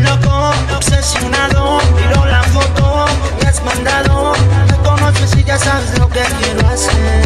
loco, obsesionado, miro la foto, me has mandado, me conoces y ya sabes lo que quiero hacer.